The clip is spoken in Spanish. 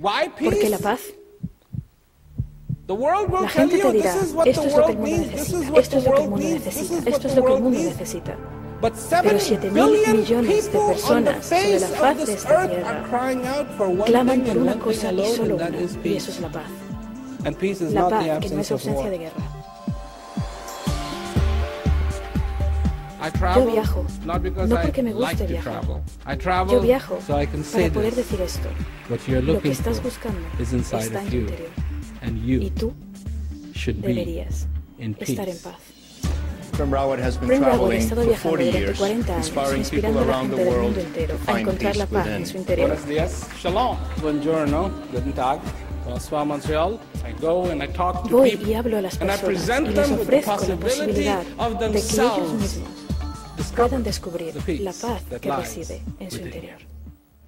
Porque la paz la gente te dirá, esto es lo que el mundo necesita, esto es lo que el mundo necesita, esto es lo que el mundo necesita. Pero 7 mil millones de personas sobre la faz de esta tierra claman por una cosa y solo una, y eso es la paz. La paz, que no es ausencia de guerra. Yo viajo, no porque me guste viajar. Yo viajo para poder decir esto. Lo que estás buscando está en tu interior. Y tú deberías estar en paz. Prem Rawat ha estado viajando durante 40 años, inspirando a la gente del mundo entero a encontrar la paz en su interior. Buenos días, shalom, buongiorno, guten tag. Montreal. Voy y hablo a las personas y les ofrezco la posibilidad de que ellos mismos puedan descubrir la paz que reside en su interior.